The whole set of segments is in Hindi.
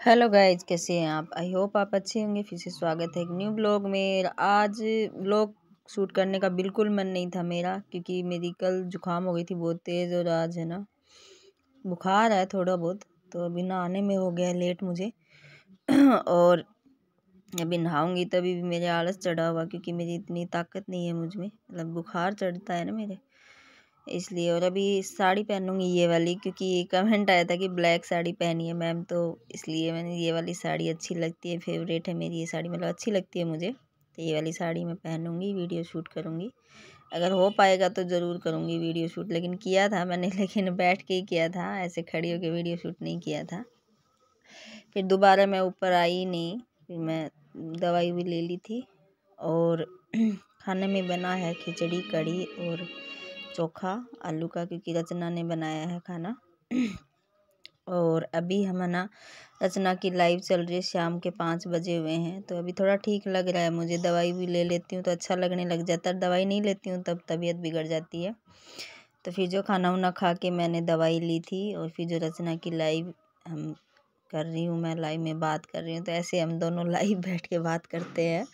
हेलो गाइज़ कैसे हैं आप? आई होप आप अच्छे होंगे। फिर से स्वागत है एक न्यू ब्लॉग में। आज ब्लॉग शूट करने का बिल्कुल मन नहीं था मेरा, क्योंकि मेरी कल जुकाम हो गई थी बहुत तेज़ और आज है ना, बुखार है थोड़ा बहुत तो अभी नहाने में हो गया लेट मुझे। और अभी नहाऊँगी तभी भी मेरे आलस चढ़ा हुआ, क्योंकि मेरी इतनी ताकत नहीं है मुझमें। मतलब बुखार चढ़ता है ना मेरे। इसलिए और अभी साड़ी पहनूँगी ये वाली क्योंकि कमेंट आया था कि ब्लैक साड़ी पहनी है मैम तो इसलिए मैंने ये वाली साड़ी अच्छी लगती है फेवरेट है मेरी ये साड़ी मतलब अच्छी लगती है मुझे। तो ये वाली साड़ी मैं पहनूँगी वीडियो शूट करूँगी। अगर हो पाएगा तो ज़रूर करूँगी वीडियो शूट लेकिन किया था मैंने, लेकिन बैठ के ही किया था, ऐसे खड़ी होकर वीडियो शूट नहीं किया था। फिर दोबारा मैं ऊपर आई नहीं, फिर मैं दवाई भी ले ली थी और खाने में बना है खिचड़ी कड़ी और चोखा, आलू का क्योंकि रचना ने बनाया है खाना। और अभी हम ना रचना की लाइव चल रही है, शाम के पाँच बजे हुए हैं। तो अभी थोड़ा ठीक लग रहा है मुझे, दवाई भी ले लेती हूँ तो अच्छा लगने लग जाता है। दवाई नहीं लेती हूँ तब तबीयत बिगड़ जाती है। तो फिर जो खाना वाना खा के मैंने दवाई ली थी और फिर जो रचना की लाइव हम कर रही हूँ, मैं लाइव में बात कर रही हूँ। तो ऐसे हम दोनों लाइव बैठ के बात करते हैं।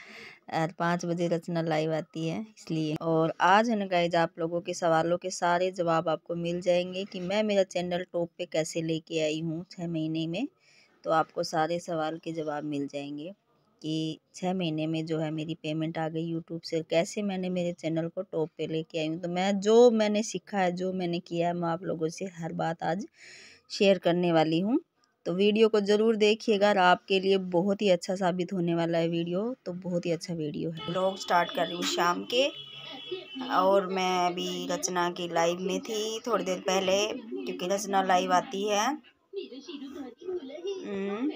और पाँच बजे रचना लाइव आती है, इसलिए। और आज है ना गाइज़ आप लोगों के सवालों के सारे जवाब आपको मिल जाएँगे कि मैं मेरा चैनल टॉप पे कैसे लेके आई हूँ छः महीने में तो आपको सारे सवाल के जवाब मिल जाएँगे कि छः महीने में जो है मेरी पेमेंट आ गई यूट्यूब से, कैसे मैंने मेरे चैनल को टॉप पे लेके आई हूँ। तो मैं, जो मैंने सीखा है, जो मैंने किया है, मैं आप लोगों से हर बात आज शेयर करने वाली हूँ। तो वीडियो को ज़रूर देखिएगा और आपके लिए बहुत ही अच्छा साबित होने वाला है वीडियो तो बहुत ही अच्छा वीडियो है। ब्लॉग स्टार्ट कर रही हूँ शाम के और मैं अभी रचना की लाइव में थी थोड़ी देर पहले क्योंकि रचना लाइव आती है। हम्म,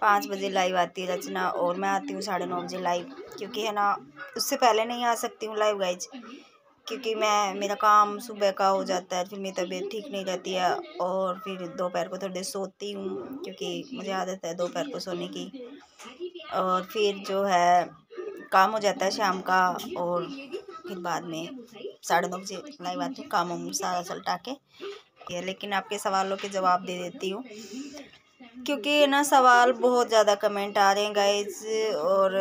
पाँच बजे लाइव आती है रचना और मैं आती हूँ साढ़े नौ बजे लाइव क्योंकि है ना उससे पहले नहीं आ सकती हूँ लाइव गाइज़ क्योंकि मैं, मेरा काम सुबह का हो जाता है, फिर मेरी तबीयत ठीक नहीं रहती है और फिर दोपहर को थोड़ी देर सोती हूँ क्योंकि मुझे आदत है दोपहर को सोने की। और फिर जो है, काम हो जाता है शाम का और फिर बाद में साढ़े नौ बजे लाइव आती हूँ काम सारा सलटा के। लेकिन आपके सवालों के जवाब दे देती हूँ। क्योंकि ना सवाल बहुत ज़्यादा कमेंट आ रहे हैं गाइज़ और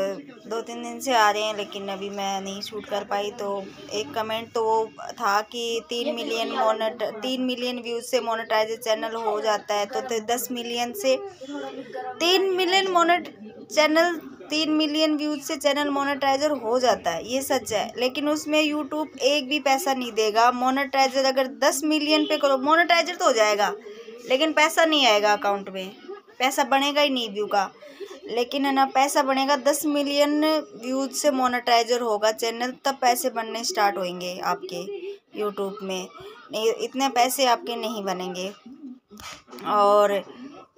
दो तीन दिन से आ रहे हैं, लेकिन अभी मैं नहीं शूट कर पाई। तो एक कमेंट तो वो था कि तीन मिलियन मोनेट तीन मिलियन व्यूज़ से मोनेटाइज चैनल हो जाता है तो दस मिलियन से तीन मिलियन मोनेट चैनल तीन मिलियन व्यूज़ से चैनल मोनेटाइजर हो जाता है, ये सच है। लेकिन उसमें यूट्यूब एक भी पैसा नहीं देगा। मोनेटाइजर अगर दस मिलियन पे करो मोनेटाइजर तो हो जाएगा, लेकिन पैसा नहीं आएगा अकाउंट में। पैसा बनेगा ही नहीं व्यू का। लेकिन है ना, पैसा बनेगा, दस मिलियन व्यूज़ से मोनेटाइजर होगा चैनल, तब पैसे बनने स्टार्ट होंगे आपके यूट्यूब में। नहीं, इतने पैसे आपके नहीं बनेंगे। और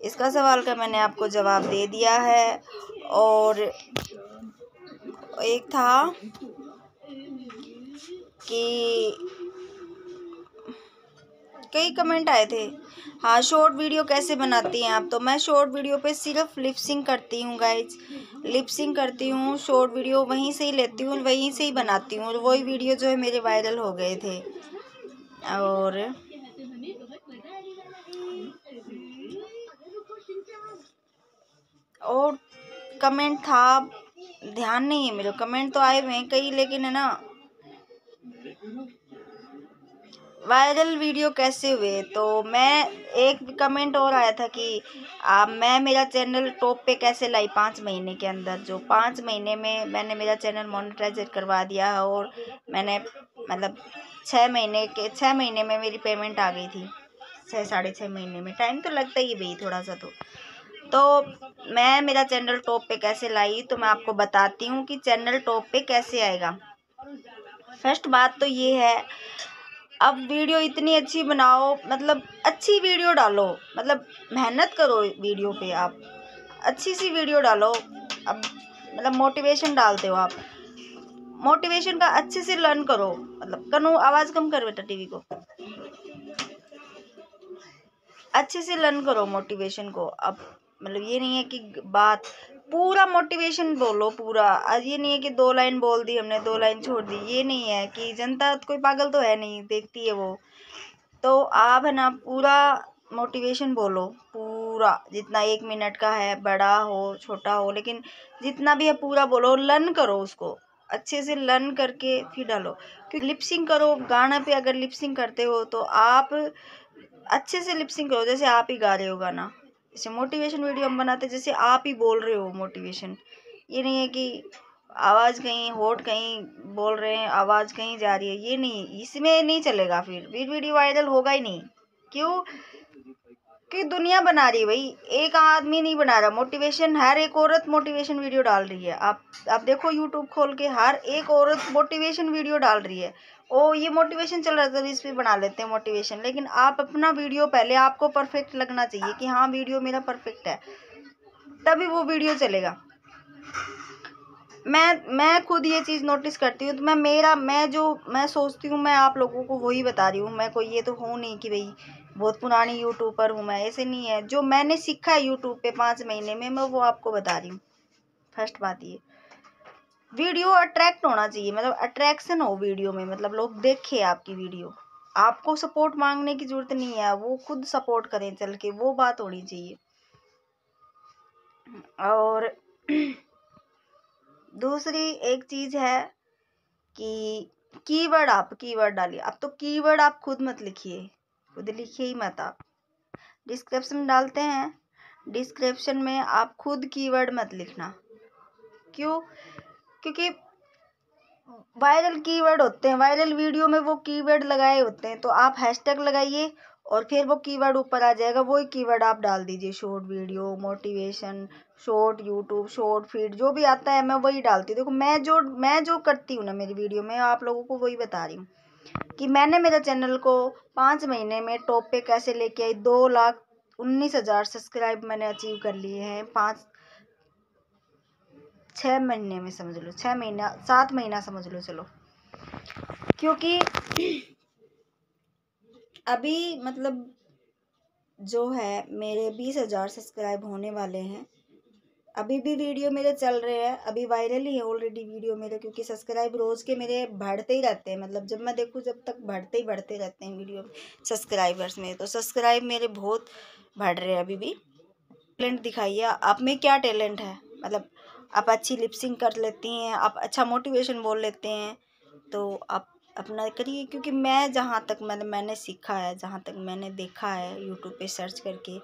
इसका सवाल का मैंने आपको जवाब दे दिया है। और एक था कि कई कमेंट आए थे। हाँ शॉर्ट वीडियो कैसे बनाती हैं आप? तो मैं शॉर्ट वीडियो पे सिर्फ़ लिपसिंग करती हूँ गाइज़ लिपसिंग करती हूँ शॉर्ट वीडियो वहीं से ही लेती हूँ, वहीं से ही बनाती हूँ। वही वीडियो जो है मेरे वायरल हो गए थे। और और कमेंट था, ध्यान नहीं है मेरे कमेंट तो आए हुए हैं कई, लेकिन है ना वायरल वीडियो कैसे हुए? तो मैं एक कमेंट और आया था कि आ, मैं मेरा चैनल टॉप पे कैसे लाई पाँच महीने के अंदर? जो पाँच महीने में मैंने मेरा चैनल मोनेटाइज करवा दिया है और मैंने मतलब छः महीने के छः महीने में मेरी पेमेंट आ गई थी। छः साढ़े छः महीने में। टाइम तो लगता ही भाई थोड़ा सा तो। तो मैं मेरा चैनल टॉप पे कैसे लाई तो मैं आपको बताती हूँ कि चैनल टॉप पे कैसे आएगा। फ़र्स्ट बात तो ये है अब वीडियो इतनी अच्छी बनाओ मतलब अच्छी वीडियो डालो मतलब मेहनत करो वीडियो पे आप अच्छी सी वीडियो डालो, अब मतलब मोटिवेशन डालते हो आप मोटिवेशन का अच्छे से लर्न करो मतलब कनो आवाज़ कम कर बेटा टीवी को, अच्छे से लर्न करो मोटिवेशन को, अब मतलब ये नहीं है कि बात पूरा मोटिवेशन बोलो पूरा। आज ये नहीं है कि दो लाइन बोल दी, हमने दो लाइन छोड़ दी। ये नहीं है कि जनता कोई पागल तो है नहीं, देखती है वो। तो आप है ना, पूरा मोटिवेशन बोलो, पूरा। जितना एक मिनट का है, बड़ा हो, छोटा हो, लेकिन जितना भी है, पूरा बोलो लर्न करो उसको। अच्छे से लर्न करके फिर डालो। क्योंकि लिपसिंग करो, गाना पे अगर लिपसिंग करते हो तो आप अच्छे से लिपसिंग करो, जैसे आप ही गा रहे हो गाना। जैसे मोटिवेशन वीडियो हम बनाते हैं, जैसे आप ही बोल रहे हो मोटिवेशन ये नहीं है कि आवाज़ कहीं होट कहीं बोल रहे हैं, आवाज़ कहीं जा रही है, ये नहीं, इसमें नहीं चलेगा फिर। फिर वीडियो वायरल होगा ही नहीं। क्यों? कि दुनिया बना रही है भाई। एक आदमी नहीं बना रहा। मोटिवेशन हर एक औरत मोटिवेशन वीडियो डाल रही है। आप आप देखो यूट्यूब खोल के हर एक औरत मोटिवेशन वीडियो डाल रही है। ओ, ये मोटिवेशन चल रहा था, इस पर बना लेते हैं मोटिवेशन लेकिन आप अपना वीडियो पहले आपको परफेक्ट लगना चाहिए कि हाँ वीडियो मेरा परफेक्ट है। तभी वो वीडियो चलेगा। मैं मैं खुद ये चीज़ नोटिस करती हूँ। तो मैं, मेरा, मैं जो, मैं सोचती हूँ, मैं आप लोगों को वही बता रही हूँ। मैं कोई ये तो हूँ नहीं कि भाई बहुत पुरानी यूट्यूबर हूँ मैं, ऐसे नहीं है। जो मैंने सीखा है यूट्यूब पे पाँच महीने में, मैं वो आपको बता रही हूँ। फ़र्स्ट बात ये। वीडियो अट्रैक्ट होना चाहिए मतलब अट्रैक्शन हो वीडियो में मतलब लोग देखे आपकी वीडियो आपको सपोर्ट मांगने की ज़रूरत नहीं है, वो खुद सपोर्ट करें चल के, वो बात होनी चाहिए। और दूसरी एक चीज़ है कि कीवर्ड आप, कीवर्ड डालिए। अब तो कीवर्ड आप खुद मत लिखिए। खुद लिखिए ही मत आप। डिस्क्रिप्शन डालते हैं। डिस्क्रिप्शन में आप खुद कीवर्ड मत लिखना। क्यों? क्योंकि वायरल कीवर्ड होते हैं। वायरल वीडियो में वो कीवर्ड लगाए होते हैं। तो आप हैशटैग लगाइए और फिर वो कीवर्ड ऊपर आ जाएगा। वही कीवर्ड आप डाल दीजिए। Short video, motivation, short YouTube, short feed, जो भी आता है, मैं वही डालती हूँ। देखो, मैं जो मैं जो करती हूँ ना मेरी वीडियो, में आप लोगों को वही बता रही हूँ। कि मैंने मेरे चैनल को पाँच महीने में टॉप पे कैसे लेके आई, दो लाख उन्नीस हज़ार सब्सक्राइब मैंने अचीव कर लिए हैं। पाँच छः महीने में समझ लो छः महीना, सात महीना समझ लो चलो। क्योंकि अभी मतलब जो है, मेरे बीस हज़ार सब्सक्राइब होने वाले हैं। अभी भी वीडियो मेरे चल रहे हैं, अभी वायरल ही है ऑलरेडी वीडियो मेरे, क्योंकि सब्सक्राइब रोज़ के मेरे बढ़ते ही रहते हैं मतलब जब मैं देखूँ जब तक बढ़ते ही बढ़ते रहते हैं वीडियो सब्सक्राइबर्स में तो सब्सक्राइब मेरे बहुत बढ़ रहे हैं अभी भी। टैलेंट दिखाइए, आप में क्या टैलेंट है? मतलब आप अच्छी लिपसिंग कर लेती हैं, आप अच्छा मोटिवेशन बोल लेते हैं तो आप अपना करिए, क्योंकि मैं जहाँ तक मैंने मैंने सीखा है, जहाँ तक मैंने देखा है यूट्यूब पे सर्च करके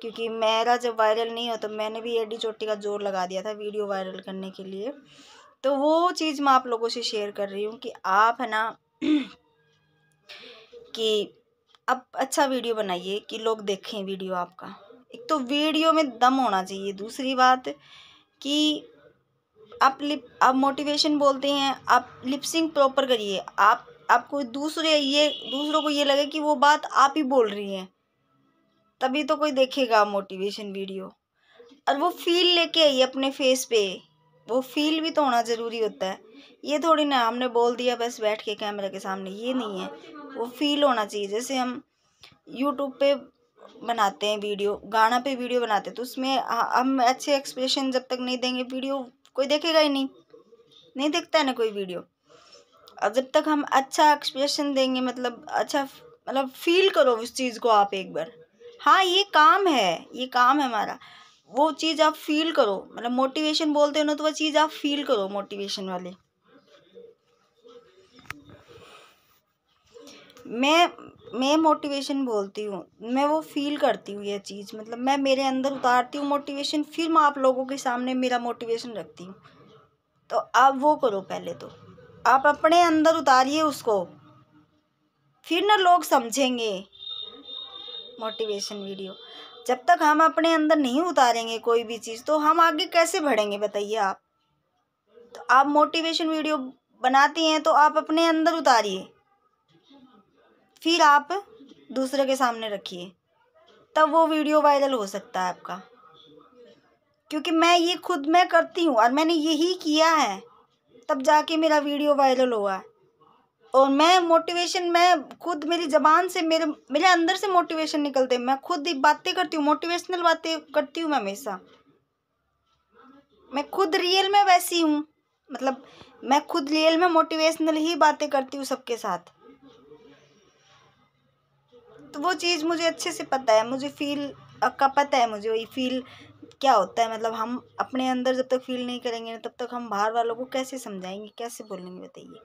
क्योंकि मेरा जब वायरल नहीं हो तो मैंने भी एडी चोटी का ज़ोर लगा दिया था वीडियो वायरल करने के लिए। तो वो चीज़ मैं आप लोगों से शेयर कर रही हूँ कि आप है ना कि अब अच्छा वीडियो बनाइए कि लोग देखें वीडियो आपका। एक तो वीडियो में दम होना चाहिए। दूसरी बात कि आप लिप, आप मोटिवेशन बोलते हैं, आप लिपसिंग प्रॉपर करिए। आप, आपको दूसरे ये, दूसरों को ये लगे कि वो बात आप ही बोल रही हैं। तभी तो कोई देखेगा मोटिवेशन वीडियो और वो फील लेके आइए अपने फेस पे। वो फील भी तो होना ज़रूरी होता है। ये थोड़ी ना हमने बोल दिया बस बैठ के कैमरा के सामने, ये नहीं है। वो फील होना चाहिए। जैसे हम यूट्यूब पे बनाते हैं वीडियो गाना पे वीडियो बनाते हैं तो उसमें हम अच्छे एक्सप्रेशन जब तक नहीं देंगे वीडियो कोई देखेगा ही नहीं। नहीं देखता है ना कोई वीडियो और जब तक हम अच्छा एक्सप्रेशन देंगे मतलब अच्छा मतलब फील करो उस चीज़ को आप एक बार। हाँ ये काम है, ये काम है हमारा। वो चीज़ आप फील करो। मतलब मोटिवेशन बोलते हो ना तो वो चीज़ आप फील करो मोटिवेशन वाले। मैं मैं मोटिवेशन बोलती हूँ। मैं वो फील करती हूँ ये चीज़। मतलब मैं मेरे अंदर उतारती हूँ मोटिवेशन फिर मैं आप लोगों के सामने मेरा मोटिवेशन रखती हूँ। तो आप वो करो पहले तो। आप अपने अंदर उतारिए उसको। फिर ना लोग समझेंगे। मोटिवेशन वीडियो जब तक हम अपने अंदर नहीं उतारेंगे कोई भी चीज़ तो हम आगे कैसे बढ़ेंगे, बताइए आप? तो आप मोटिवेशन वीडियो बनाती हैं तो आप अपने अंदर उतारिए। फिर आप दूसरे के सामने रखिए। तब वो वीडियो वायरल हो सकता है आपका। क्योंकि मैं ये खुद मैं करती हूँ, और मैंने यही किया है। तब जाके मेरा वीडियो वायरल हुआ। है और मैं मोटिवेशन मैं खुद मेरी ज़बान से मेरे मेरे अंदर से मोटिवेशन निकलते मैं खुद ही बातें करती हूँ मोटिवेशनल बातें करती हूँ मैं हमेशा। मैं खुद रियल में वैसी हूँ। मतलब मैं खुद रियल में मोटिवेशनल ही बातें करती हूँ सबके साथ। तो वो चीज़ मुझे अच्छे से पता है, मुझे फील का पता है मुझे, वही फील क्या होता है। मतलब हम अपने अंदर जब तक फील नहीं करेंगे तब तक हम बाहर वालों को कैसे समझाएँगे, कैसे बोलेंगे, बताइए।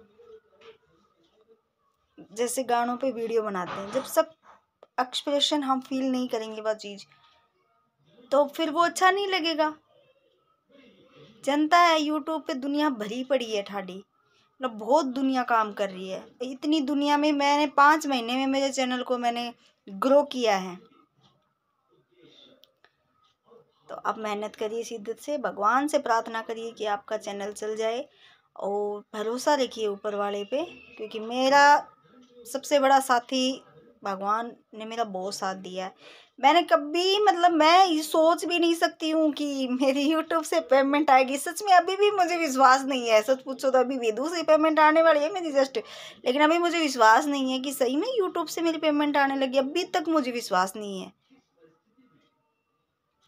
जैसे गानों पे वीडियो बनाते हैं, जब सब एक्सप्रेशन हम फील नहीं करेंगे वह चीज़ तो फिर वो अच्छा नहीं लगेगा। जनता है यूट्यूब पे दुनिया भरी पड़ी है ठाडी। मतलब बहुत दुनिया काम कर रही है। इतनी दुनिया में मैंने पाँच महीने में मेरे चैनल को मैंने ग्रो किया है। तो आप मेहनत करिए शिद्दत से, भगवान से प्रार्थना करिए कि आपका चैनल चल जाए और भरोसा रखिए ऊपर वाले पे, क्योंकि मेरा सबसे बड़ा साथी भगवान ने मेरा बहुत साथ दिया है। मैंने कभी मतलब मैं ये सोच भी नहीं सकती हूँ कि मेरी यूट्यूब से पेमेंट आएगी। सच में अभी भी मुझे विश्वास नहीं है। सच पूछो तो अभी भी दूसरी पेमेंट आने वाली है मेरी जस्ट। लेकिन अभी मुझे विश्वास नहीं है कि सही में यूट्यूब से मेरी पेमेंट आने लगी। अभी तक मुझे विश्वास नहीं है।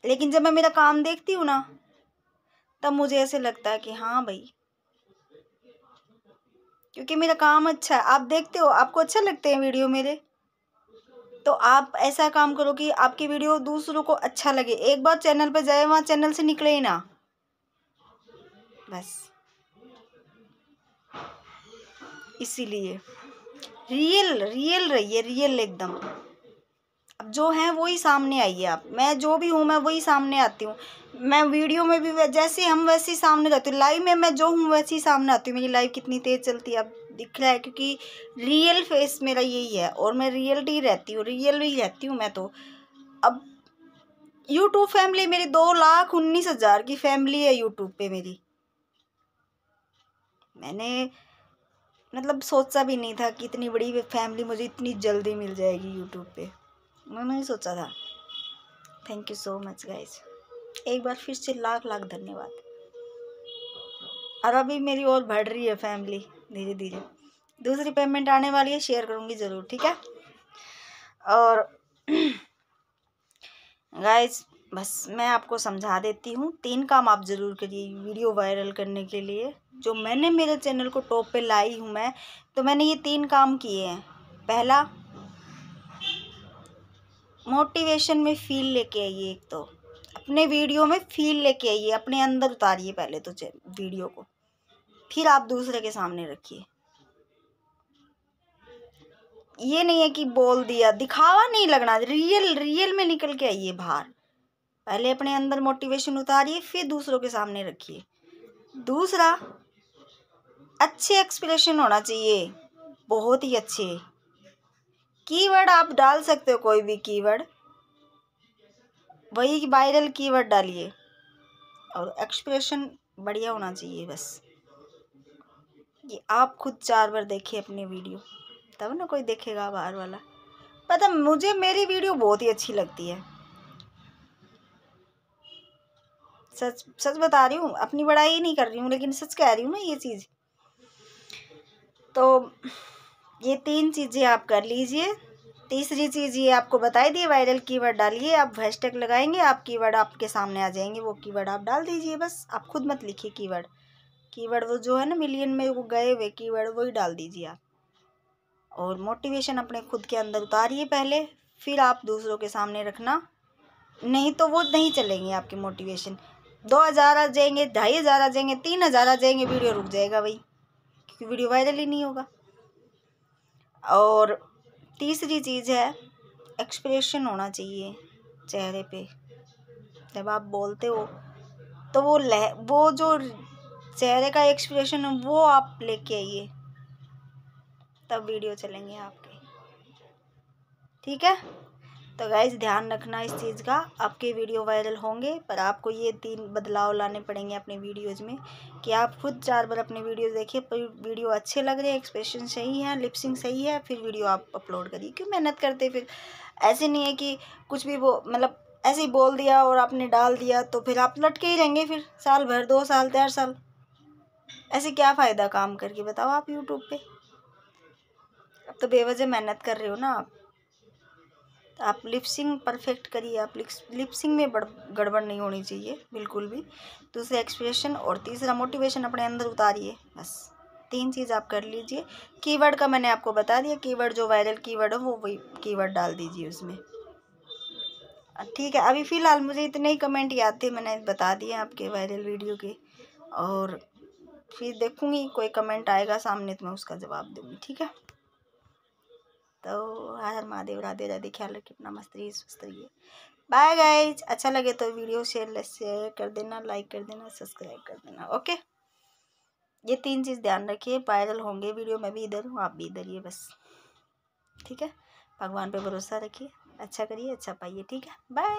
लेकिन जब मैं मेरा काम देखती हूँ ना, तब मुझे ऐसे लगता है कि हाँ भाई क्योंकि मेरा काम अच्छा है। आप देखते हो, आपको अच्छा लगते हैं वीडियो मेरे? तो आप ऐसा काम करो कि आपकी वीडियो दूसरों को अच्छा लगे। एक बार चैनल पर जाए, वहाँ चैनल से निकले ही ना। बस। इसीलिए। रियल रियल रहिए, रियल एकदम। अब जो है वही सामने आइए आप। मैं जो भी हूँ, मैं वही सामने आती हूँ। मैं वीडियो में भी जैसे हम वैसे ही सामने जाती हूँ। लाइव में मैं जो हूँ, वैसे ही सामने आती हूँ। मेरी लाइव कितनी तेज़ चलती है, अब दिख रहा है, क्योंकि रियल फेस मेरा यही है और मैं रियलिटी रहती हूँ रियल ही रहती हूँ मैं तो। अब यूट्यूब फैमिली मेरी दो लाख उन्नीस हज़ार की फैमिली है यूट्यूब पे मेरी। मैंने मतलब सोचा भी नहीं था कि इतनी बड़ी फैमिली मुझे इतनी जल्दी मिल जाएगी यूट्यूब पे। मैंने नहीं सोचा था। Thank you so much guys एक बार फिर से लाख लाख धन्यवाद। और अभी मेरी और बढ़ रही है फैमिली धीरे धीरे। दूसरी पेमेंट आने वाली है शेयर करूँगी ज़रूर, ठीक है? और गाइज़ बस मैं आपको समझा देती हूँ, तीन काम आप ज़रूर करिए वीडियो वायरल करने के लिए। जो मैंने मेरे चैनल को टॉप पे लाई हूँ मैं तो मैंने ये तीन काम किए हैं। पहला मोटिवेशन में फील लेके आइए एक तो। अपने वीडियो में फील लेके आइए, अपने अंदर उतारिए पहले तो वीडियो को। फिर आप दूसरे के सामने रखिए। ये नहीं है कि बोल दिया, दिखावा नहीं लगना, रियल रियल में निकल के आइए बाहर। पहले अपने अंदर मोटिवेशन उतारिए, फिर दूसरों के सामने रखिए। दूसरा, अच्छे एक्सप्रेशन होना चाहिए, बहुत ही अच्छे। कीवर्ड आप डाल सकते हो कोई भी कीवर्ड। वही वायरल कीवर्ड डालिए। और एक्सप्रेशन बढ़िया होना चाहिए बस। ये आप खुद चार बार देखिए अपनी वीडियो तब ना कोई देखेगा बाहर वाला। पता मुझे मेरी वीडियो बहुत ही अच्छी लगती है। सच सच बता रही हूँ, अपनी बड़ाई नहीं कर रही हूँ, लेकिन सच कह रही हूँ ना ये चीज़। तो ये तीन चीज़ें आप कर लीजिए। तीसरी चीज़ ये आपको बताई दी, वायरल कीवर्ड डालिए, आप हैशटैग लगाएँगे, आप कीवर्ड आपके सामने आ जाएँगे, वो कीवर्ड आप डाल दीजिए बस। आप खुद मत लिखिए कीवर्ड। कीवर्ड वो जो है ना मिलियन में वो गए हुए कीवर्ड वही डाल दीजिए आप। और मोटिवेशन अपने खुद के अंदर उतारिए पहले, फिर आप दूसरों के सामने रखना। नहीं तो वो नहीं चलेंगे आपकी मोटिवेशन दो हज़ार आ जाएँगे, ढाई हज़ार आ जाएँगे, तीन हज़ार आ जाएँगे, वीडियो रुक जाएगा भाई, क्योंकि वीडियो वायरल ही नहीं होगा। और तीसरी चीज़ है एक्सप्रेशन होना चाहिए चेहरे पे। जब आप बोलते हो तो वो लह, वो जो चेहरे का एक्सप्रेशन है, वो आप लेके आइए। तब वीडियो चलेंगे आपके। ठीक है? तो गाइज़ ध्यान रखना इस चीज़ का। आपके वीडियो वायरल होंगे, पर आपको ये तीन बदलाव लाने पड़ेंगे अपने वीडियोज़ में कि आप खुद चार बार अपने वीडियो देखिए, पर वीडियो अच्छे लग रहे हैं एक्सप्रेशन सही है लिपसिंग सही है, फिर वीडियो आप अपलोड करिए। क्यों मेहनत करते फिर? ऐसे नहीं है कि कुछ भी वो मतलब ऐसे ही बोल दिया और आपने डाल दिया तो फिर आप लटके ही रहेंगे फिर, साल भर, दो साल, चार साल। ऐसे क्या फ़ायदा काम करके, बताओ आप यूट्यूब पे। अब तो बेवजह मेहनत कर रहे हो ना आप। तो आप लिपसिंग परफेक्ट करिए। आप लिपसिंग में बड़, गड़बड़ नहीं होनी चाहिए, बिल्कुल भी। दूसरा एक्सप्रेशन और तीसरा मोटिवेशन अपने अंदर उतारिए, बस। तीन चीज़ आप कर लीजिए। कीवर्ड का मैंने आपको बता दिया कीवर्ड जो वायरल कीवर्ड हो, वो वही कीवर्ड डाल दीजिए उसमें। ठीक है, अभी फ़िलहाल मुझे इतने ही कमेंट याद थे, मैंने बता दिए आपके वायरल वीडियो के। और फिर देखूँगी, कोई कमेंट आएगा सामने तो मैं उसका जवाब दूँगी, ठीक है? तो हर महादेव, राधे राधे ख्याल रखिए अपना मस्त रहिए स्वस्थ रहिए। बाय गाइज़ अच्छा लगे तो वीडियो शेयर शेयर कर देना लाइक कर देना सब्सक्राइब कर देना ओके ये तीन चीज़ ध्यान रखिए वायरल होंगे वीडियो मैं भी इधर हूँ, आप भी इधर ही बस। ठीक है? भगवान पे भरोसा रखिए अच्छा करिए अच्छा पाइए, ठीक है? बाय